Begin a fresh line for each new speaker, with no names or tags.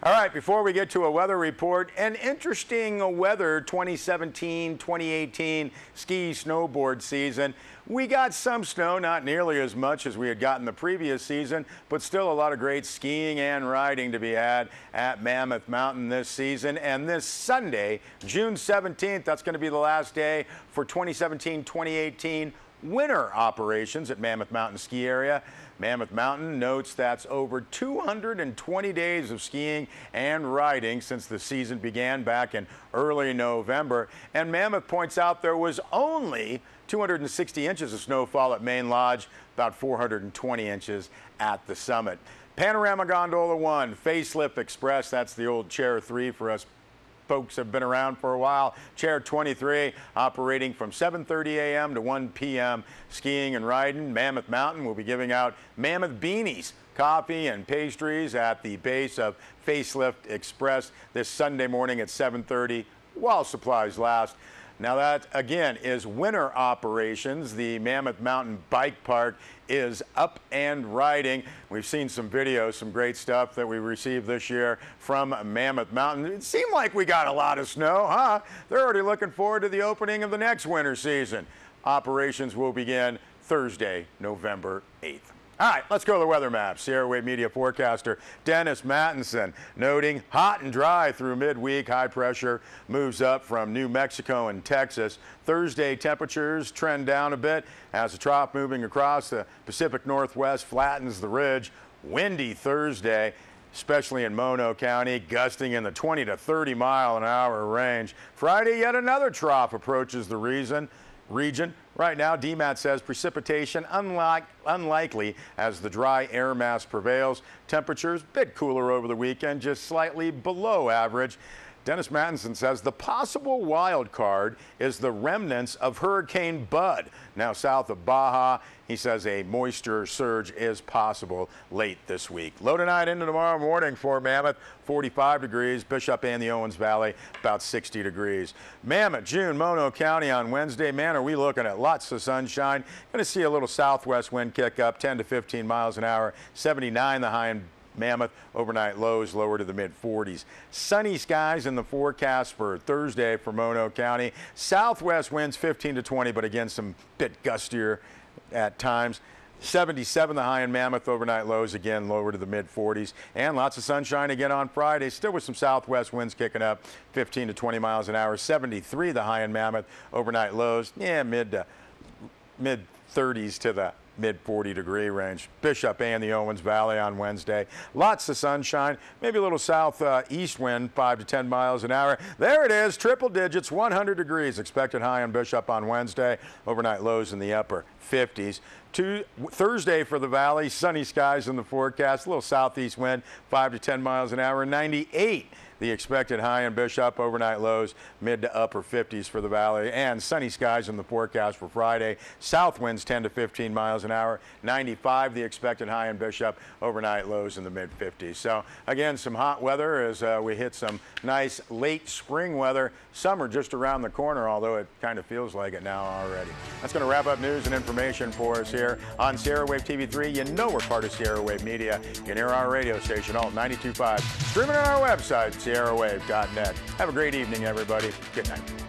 All right, before we get to a weather report, an interesting weather 2017-2018 ski snowboard season. We got some snow, not nearly as much as we had gotten the previous season, but still a lot of great skiing and riding to be had at Mammoth Mountain this season. And this Sunday, June 17th, that's going to be the last day for 2017-2018 winter operations at Mammoth Mountain Ski Area. Mammoth Mountain notes that's over 220 days of skiing and riding since the season began back in early November. And Mammoth points out there was only 260 inches of snowfall at Main Lodge, about 420 inches at the summit. Panorama Gondola 1, Facelift Express, that's the old Chair 3 for us folks have been around for a while. Chair 23 operating from 7.30 a.m. to 1 p.m. skiing and riding. Mammoth Mountain will be giving out Mammoth beanies coffee and pastries at the base of Facelift Express this Sunday morning at 7.30 while supplies last. Now that again is winter operations. The Mammoth Mountain Bike Park is up and riding. We've seen some videos, some great stuff that we received this year from Mammoth Mountain. It seemed like we got a lot of snow, huh? They're already looking forward to the opening of the next winter season. Operations will begin Thursday, November 8th. All right, let's go to the weather map. Sierra Wave Media forecaster Dennis Mattinson noting hot and dry through midweek. High pressure moves up from New Mexico and Texas. Thursday temperatures trend down a bit as the trough moving across the Pacific Northwest flattens the ridge. Windy Thursday especially in Mono County, gusting in the 20 to 30 mile an hour range. Friday, yet another trough approaches the reason region. Right now, DMAT says precipitation unlike, unlikely as the dry air mass prevails. Temperatures a bit cooler over the weekend, just slightly below average. Dennis Mattinson says the possible wild card is the remnants of Hurricane Bud. Now south of Baja, he says a moisture surge is possible late this week. Low tonight into tomorrow morning for Mammoth, 45 degrees. Bishop and the Owens Valley, about 60 degrees. Mammoth, June, Mono County on Wednesday. Man, are we looking at lots of sunshine. Going to see a little southwest wind kick up 10 to 15 miles an hour. 79 the high and Mammoth. Overnight lows lower to the mid 40s. Sunny skies in the forecast for Thursday for Mono County. Southwest winds 15 to 20, but again, some bit gustier at times. 77 the high in Mammoth overnight lows again lower to the mid 40s and lots of sunshine again on Friday still with some southwest winds kicking up 15 to 20 miles an hour 73 the high in Mammoth overnight lows yeah mid to mid 30s to the mid 40 degree range. Bishop and the Owens Valley on Wednesday. Lots of sunshine, maybe a little south uh, east wind, 5 to 10 miles an hour. There it is, triple digits, 100 degrees. Expected high on Bishop on Wednesday. Overnight lows in the upper 50s. To Thursday for the valley, sunny skies in the forecast, a little southeast wind, 5 to 10 miles an hour, 98 the expected high in Bishop, overnight lows mid to upper 50s for the valley, and sunny skies in the forecast for Friday. South winds 10 to 15 miles an hour, 95 the expected high in Bishop, overnight lows in the mid 50s. So again, some hot weather as uh, we hit some nice late spring weather. Summer just around the corner, although it kind of feels like it now already. That's going to wrap up news and information for us here on Sierra Wave TV3. You know we're part of Sierra Wave Media. You can hear our radio station, Alt 92.5, streaming on our website, sierrawave.net. Have a great evening, everybody. Good night.